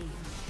slain.